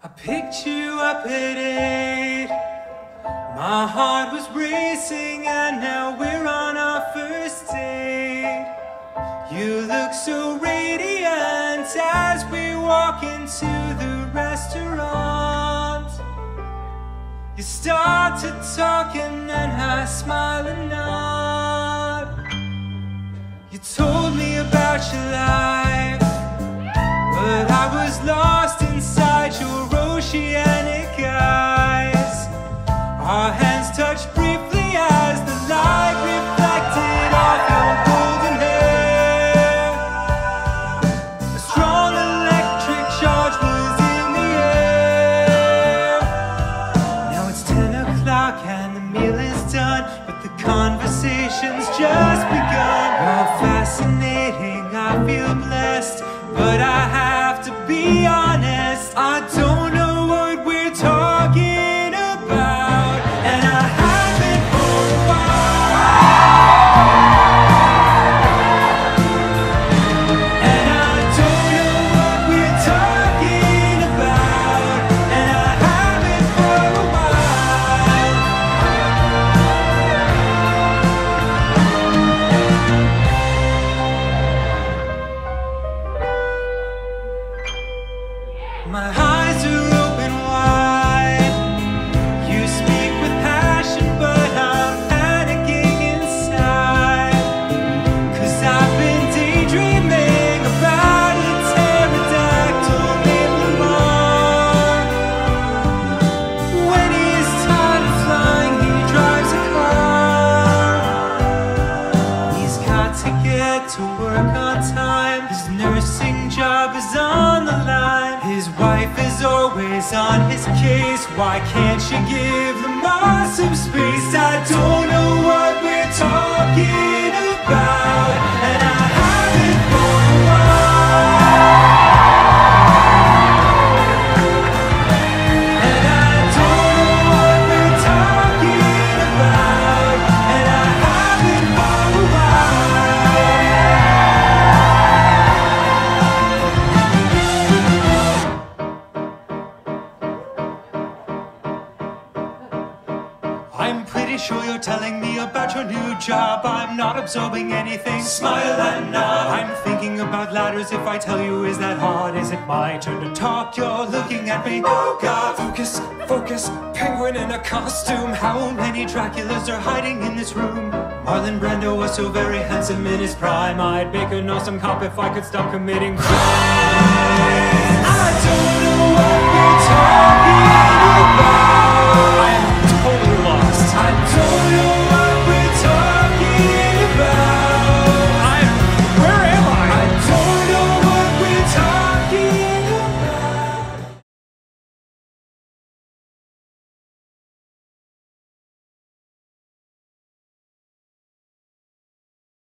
I picked you up at eight. My heart was racing, and now we're on our first date. You look so radiant as we walk into the restaurant. You started talking, and I smile and nod. You told me about your life, but I was lost Our hands touched briefly as the light reflected off your golden hair. A strong electric charge was in the air. Now it's 10 o'clock and the meal is done, but the conversation's just begun. You're fascinating, I feel blessed, but I have to be honest. I don't My eyes wife is always on his case. Why can't she give Lamar some space? I I'm pretty sure you're telling me about your new job. I'm not absorbing anything. Smile and nod. I'm thinking about ladders. If I tell you, is that hard? Is it my turn to talk? You're looking at me. Oh God, focus, focus. Penguin in a costume. How many Draculas are hiding in this room? Marlon Brando was so very handsome in his prime. I'd make an awesome cop if I could stop committing crime.